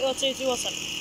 2, 2, 2, 7.